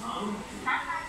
Não.